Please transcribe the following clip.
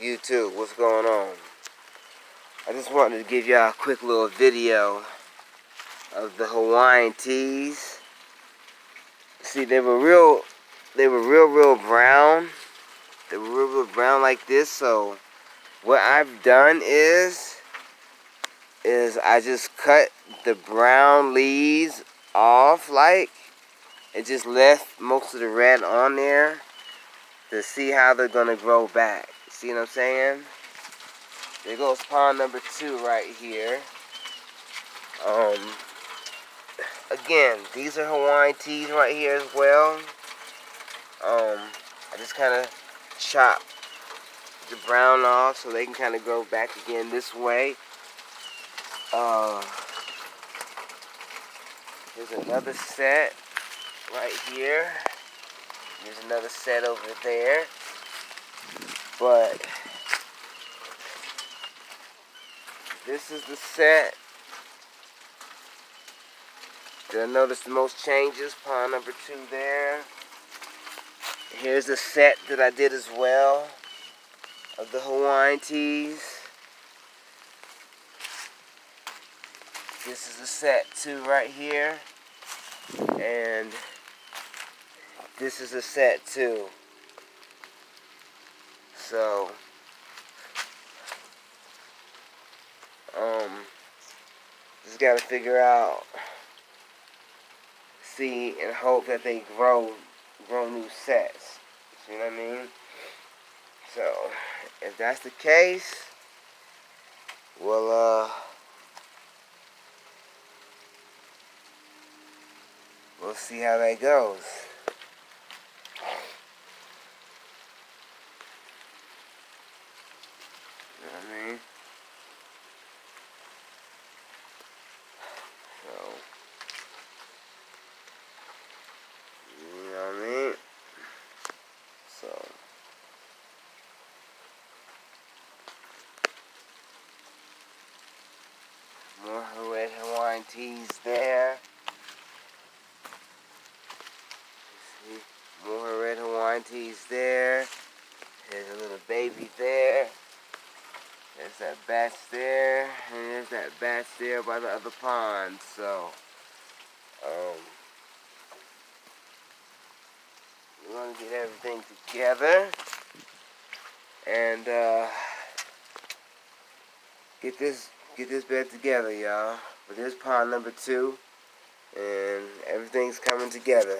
YouTube, what's going on? I just wanted to give y'all a quick little video of the Hawaiian tis. See, they were real, they were real, real brown. They were real, real brown like this. So, what I've done is, is I just cut the brown leaves off, like, and just left most of the red on there to see how they're gonna grow back. See what I'm saying? There goes pond number two right here. Um, again, these are Hawaiian tis right here as well. Um, I just kind of chop the brown off so they can kind of grow back again this way. Uh, here's another set right here. There's another set over there. But this is the set. I notice the most changes? Pond number two there. Here's the set that I did as well of the Hawaiian tis. This is a set two right here. And this is a set too. So, um, just gotta figure out, see, and hope that they grow, grow new sets. You know what I mean? So, if that's the case, well, uh, we'll see how that goes. Tees there. See, more red Hawaiian tis there. There's a little baby there. There's that batch there. And there's that batch there by the other pond. So, um, we're going to get everything together. And, uh, get this, get this bed together, y'all. But this pond number two, and everything's coming together.